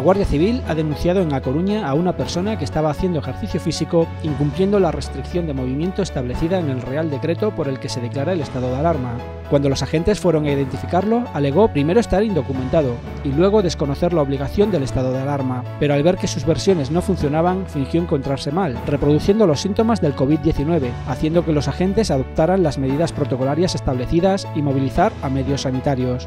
La Guardia Civil ha denunciado en A Coruña a una persona que estaba haciendo ejercicio físico incumpliendo la restricción de movimiento establecida en el Real Decreto por el que se declara el estado de alarma. Cuando los agentes fueron a identificarlo, alegó primero estar indocumentado y luego desconocer la obligación del estado de alarma, pero al ver que sus versiones no funcionaban, fingió encontrarse mal, reproduciendo los síntomas del COVID-19, haciendo que los agentes adoptaran las medidas protocolarias establecidas y movilizar a medios sanitarios.